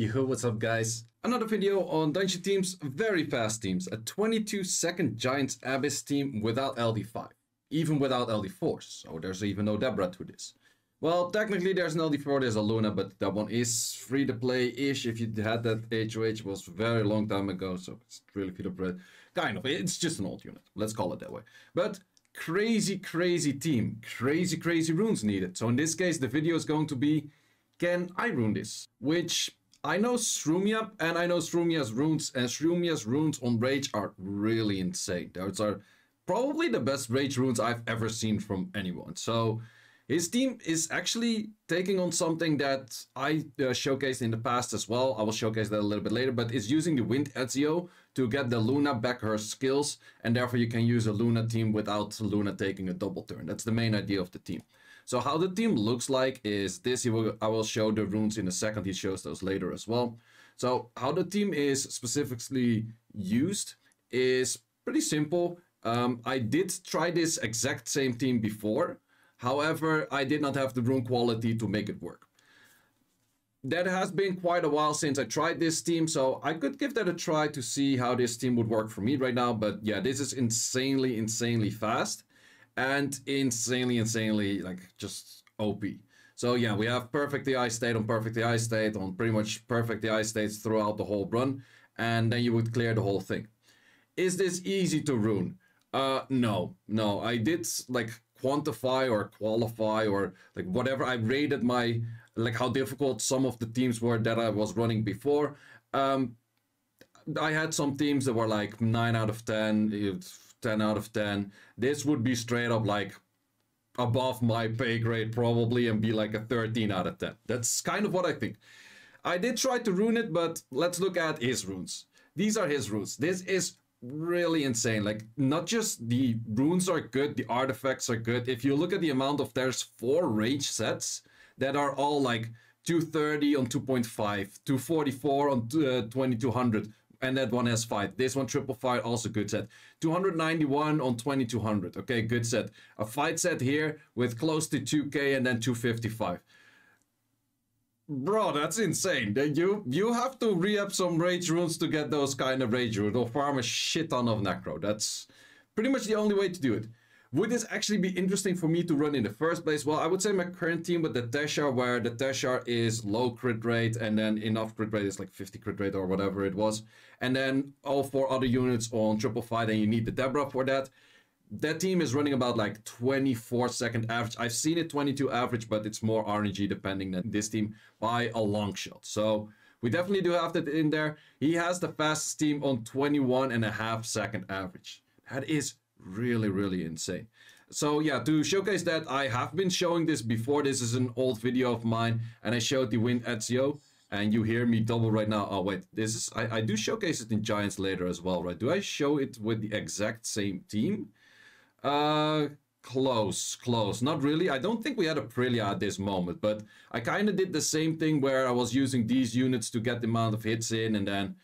Yo, what's up guys? Another video on Dungeon Teams, very fast teams. A 22 second Giants Abyss team without LD5. Even without LD4, so there's even no Deborah to this. Well, technically there's an LD4, there's a Luna, but that one is free to play-ish. If you had that HOH, it was very long time ago, so it's really free to play. Kind of, it's just an old unit. Let's call it that way. But crazy, crazy team. Crazy, crazy runes needed. So in this case, the video is going to be, can I rune this? Which I know Shroomia, and I know Shroomia's runes, and Shroomia's runes on Rage are really insane. Those are probably the best Rage runes I've ever seen from anyone. So his team is actually taking on something that I uh, showcased in the past as well. I will showcase that a little bit later, but it's using the Wind Ezio to get the Luna back her skills, and therefore you can use a Luna team without Luna taking a double turn. That's the main idea of the team. So how the team looks like is this. Will, I will show the runes in a second. He shows those later as well. So how the team is specifically used is pretty simple. Um, I did try this exact same team before, However, I did not have the rune quality to make it work. That has been quite a while since I tried this team, so I could give that a try to see how this team would work for me right now. But yeah, this is insanely, insanely fast and insanely, insanely, like, just OP. So yeah, we have perfect DI state on perfect DI state on pretty much perfect DI states throughout the whole run, and then you would clear the whole thing. Is this easy to rune? Uh, no, no. I did like quantify or qualify or like whatever. I rated my like how difficult some of the teams were that I was running before. Um, I had some teams that were like 9 out of 10, 10 out of 10. This would be straight up like above my pay grade probably and be like a 13 out of 10. That's kind of what I think. I did try to rune it, but let's look at his runes. These are his runes. This is really insane. Like, not just the runes are good, the artifacts are good. If you look at the amount of, there's four rage sets that are all like 230 on 2.5, 244 on uh, 2200, and that one has five. This one triple fight, also good set. 291 on 2200. Okay, good set. A fight set here with close to 2k and then 255. Bro, that's insane. You you have to re-up some rage runes to get those kind of rage runes or farm a shit ton of necro. That's pretty much the only way to do it. Would this actually be interesting for me to run in the first place? Well, I would say my current team with the Teshar, where the Teshar is low crit rate and then enough crit rate is like 50 crit rate or whatever it was. And then all four other units on triple fight and you need the Deborah for that that team is running about like 24 second average. I've seen it 22 average, but it's more RNG depending than this team by a long shot. So we definitely do have that in there. He has the fastest team on 21 and a half second average. That is really, really insane. So yeah, to showcase that, I have been showing this before. This is an old video of mine, and I showed the Wind Ezio, and you hear me double right now. Oh wait, this is I, I do showcase it in Giants later as well, right? Do I show it with the exact same team? Uh, close, close. Not really. I don't think we had Aprilia at this moment, but I kind of did the same thing where I was using these units to get the amount of hits in, and then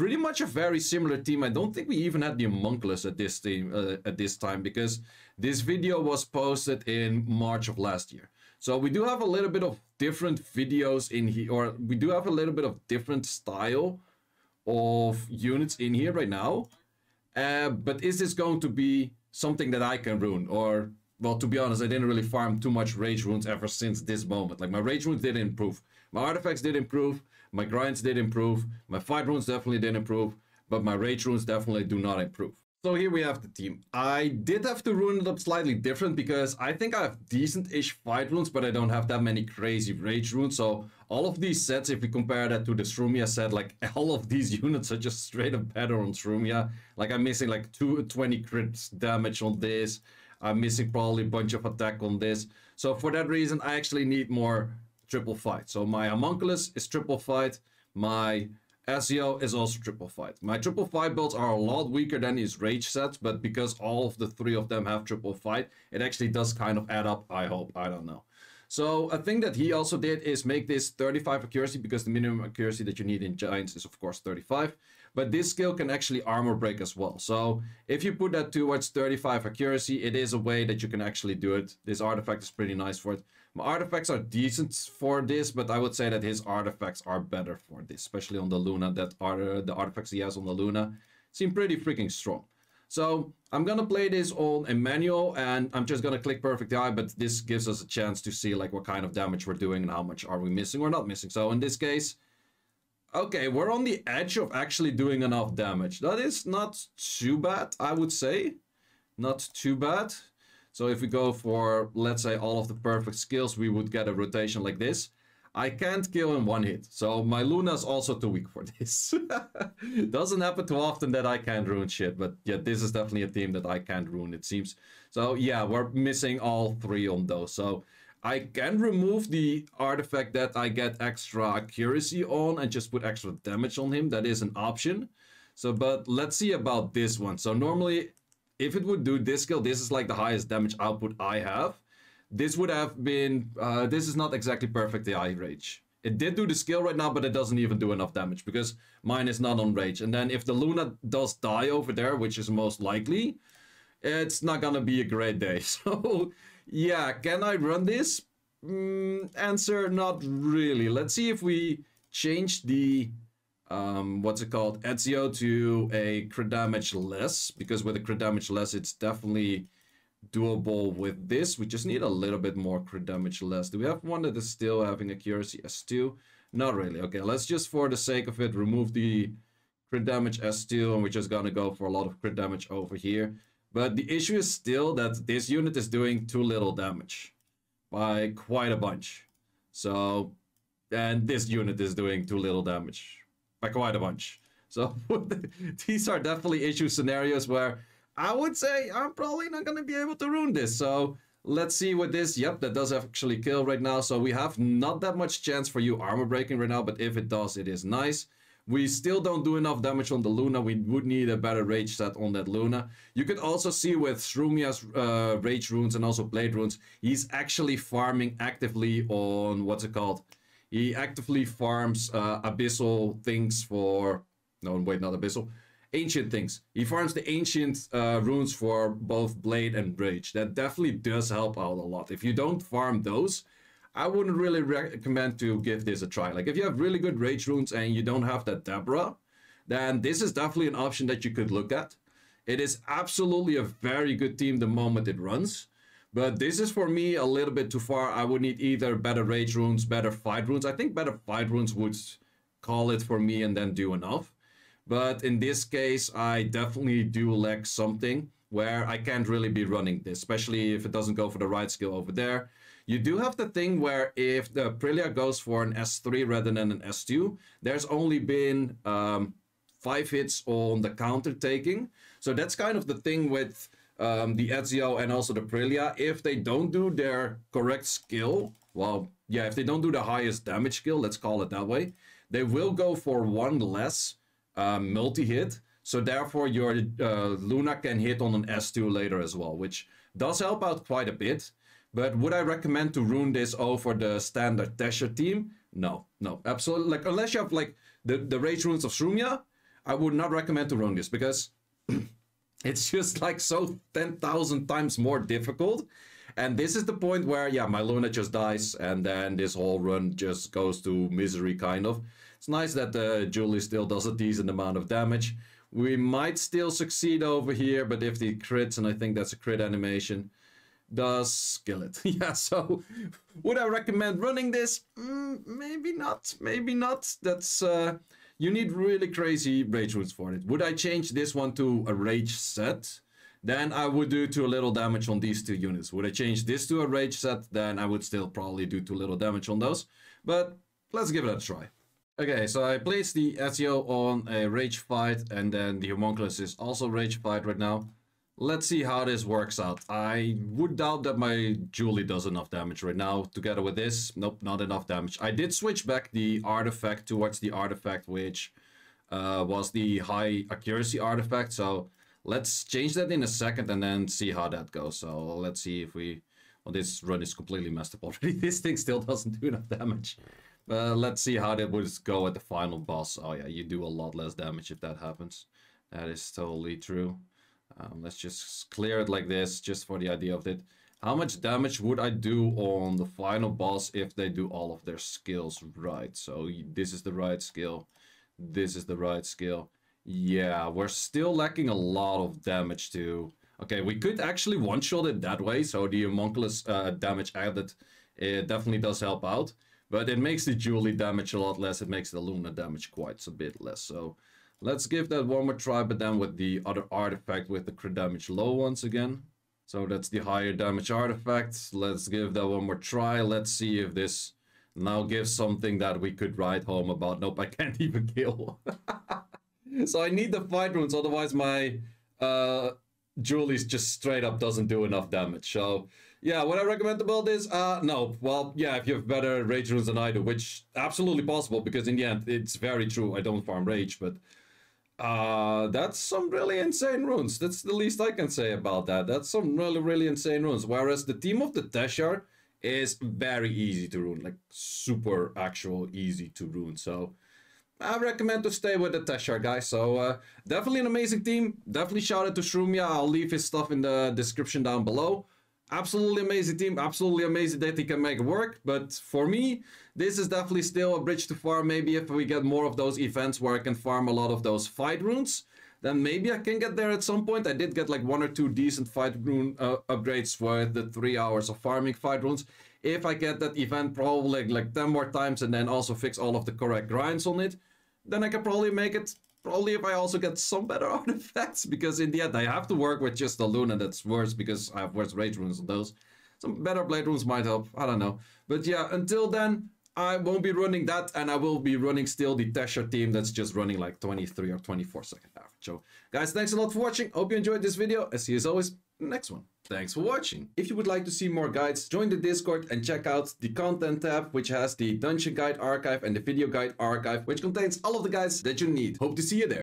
pretty much a very similar team. I don't think we even had the homunculus at this team uh, at this time because this video was posted in March of last year. So we do have a little bit of different videos in here, or we do have a little bit of different style of units in here right now. Uh, but is this going to be something that I can rune or well, to be honest, I didn't really farm too much rage runes ever since this moment. Like my rage runes did improve, my artifacts did improve, my grinds did improve, my fight runes definitely did improve, but my rage runes definitely do not improve. So here we have the team. I did have to rune it up slightly different because I think I have decent-ish fight runes, but I don't have that many crazy rage runes. So all of these sets, if we compare that to the Shroomia set, like all of these units are just straight up better on Shroomia. Like I'm missing like two, 20 crit damage on this. I'm missing probably a bunch of attack on this. So for that reason, I actually need more triple fight. So my homunculus is triple fight. My Ezio is also triple fight. My triple fight builds are a lot weaker than his rage sets, but because all of the three of them have triple fight, it actually does kind of add up, I hope. I don't know. So a thing that he also did is make this 35 accuracy because the minimum accuracy that you need in Giants is of course 35. But this skill can actually armor break as well. So if you put that towards 35 accuracy, it is a way that you can actually do it. This artifact is pretty nice for it. My artifacts are decent for this, but I would say that his artifacts are better for this, especially on the Luna. That are uh, the artifacts he has on the Luna seem pretty freaking strong. So I'm gonna play this on a manual and I'm just gonna click perfect eye, but this gives us a chance to see like what kind of damage we're doing and how much are we missing or not missing. So in this case, okay, we're on the edge of actually doing enough damage. That is not too bad, I would say. Not too bad. So if we go for, let's say, all of the perfect skills, we would get a rotation like this. I can't kill in one hit. So my Luna's also too weak for this. Doesn't happen too often that I can't ruin shit. But yeah, this is definitely a team that I can't ruin, it seems. So yeah, we're missing all three on those. So I can remove the artifact that I get extra accuracy on and just put extra damage on him. That is an option. So, but let's see about this one. So normally, if it would do this skill, this is like the highest damage output I have. This would have been, uh, this is not exactly perfect eye rage. It did do the skill right now, but it doesn't even do enough damage because mine is not on rage. And then if the Luna does die over there, which is most likely, it's not gonna be a great day. So yeah, can I run this? Mm, answer, not really. Let's see if we change the, um, what's it called, Ezio to a crit damage less, because with a crit damage less, it's definitely doable with this. We just need a little bit more crit damage less. Do we have one that is still having accuracy S2? Not really. Okay, let's just for the sake of it remove the crit damage S2 and we're just gonna go for a lot of crit damage over here. But the issue is still that this unit is doing too little damage by quite a bunch. So, and this unit is doing too little damage by quite a bunch. So these are definitely issue scenarios where I would say I'm probably not going to be able to ruin this. So let's see what this, yep, that does actually kill right now. So we have not that much chance for you armor breaking right now, but if it does, it is nice. We still don't do enough damage on the Luna. We would need a better rage set on that Luna. You could also see with Shroomia's uh, rage runes and also blade runes, he's actually farming actively on, what's it called? He actively farms uh, abyssal things for, no wait, not abyssal, ancient things. He farms the ancient uh, runes for both blade and rage. That definitely does help out a lot. If you don't farm those, I wouldn't really recommend to give this a try. Like if you have really good rage runes and you don't have that Deborah, then this is definitely an option that you could look at. It is absolutely a very good team the moment it runs. But this is for me a little bit too far. I would need either better rage runes, better fight runes. I think better fight runes would call it for me and then do enough. But in this case, I definitely do lack something where I can't really be running this, especially if it doesn't go for the right skill over there. You do have the thing where if the Aprilia goes for an S3 rather than an S2, there's only been um, five hits on the counter taking. So that's kind of the thing with um, the Ezio and also the Aprilia. If they don't do their correct skill, well, yeah, if they don't do the highest damage skill, let's call it that way, they will go for one less uh, multi-hit. So therefore your uh, Luna can hit on an S2 later as well, which does help out quite a bit. But would I recommend to rune this over the standard Tesher team? No, no, absolutely. Like unless you have like the, the rage runes of Shroomia, I would not recommend to run this because it's just like so 10,000 times more difficult. And this is the point where, yeah, my Luna just dies and then this whole run just goes to misery kind of. It's nice that uh, Julie still does a decent amount of damage. We might still succeed over here, but if the crits, and I think that's a crit animation, does kill it. yeah, so would I recommend running this? Mm, maybe not. Maybe not. That's uh, you need really crazy rage runes for it. Would I change this one to a rage set? Then I would do too little damage on these two units. Would I change this to a rage set? Then I would still probably do too little damage on those. But let's give it a try. Okay, so I placed the Ezio on a rage fight and then the homunculus is also rage fight right now. Let's see how this works out. I would doubt that my Julie does enough damage right now together with this. Nope, not enough damage. I did switch back the artifact towards the artifact which uh, was the high accuracy artifact. So let's change that in a second and then see how that goes. So let's see if we... Well, this run is completely messed up already. this thing still doesn't do enough damage. Uh, let's see how that would go at the final boss. Oh yeah, you do a lot less damage if that happens. That is totally true. Um, let's just clear it like this, just for the idea of it. How much damage would I do on the final boss if they do all of their skills right? So this is the right skill. This is the right skill. Yeah, we're still lacking a lot of damage too. Okay, we could actually one-shot it that way, so the homunculus uh, damage added it definitely does help out. But it makes the Julie damage a lot less, it makes the Luna damage quite a bit less. So let's give that one more try, but then with the other artifact with the crit damage low once again. So that's the higher damage artifact. Let's give that one more try. Let's see if this now gives something that we could write home about. Nope, I can't even kill. so I need the fight runes, otherwise my uh, Julie's just straight up doesn't do enough damage. So yeah, would I recommend the build is? Uh, no. Well, yeah, if you have better rage runes than I do, which absolutely possible because in the end, it's very true. I don't farm rage, but uh, that's some really insane runes. That's the least I can say about that. That's some really, really insane runes. Whereas the team of the Teshar is very easy to rune, like super actual easy to rune. So I recommend to stay with the Teshar guy. So uh, definitely an amazing team. Definitely shout out to Shroomia. I'll leave his stuff in the description down below. Absolutely amazing team. Absolutely amazing that he can make work. But for me, this is definitely still a bridge to farm. Maybe if we get more of those events where I can farm a lot of those fight runes, then maybe I can get there at some point. I did get like one or two decent fight rune uh, upgrades for the three hours of farming fight runes. If I get that event probably like 10 more times and then also fix all of the correct grinds on it, then I can probably make it. Probably if I also get some better artifacts, because in the end I have to work with just the Luna that's worse because I have worse rage runes on those. Some better blade runes might help, I don't know. But yeah, until then, I won't be running that and I will be running still the Teshar team that's just running like 23 or 24 second average. So guys, thanks a lot for watching. Hope you enjoyed this video. And see you as always next one. Thanks for watching. If you would like to see more guides, join the Discord and check out the content tab, which has the dungeon guide archive and the video guide archive, which contains all of the guides that you need. Hope to see you there.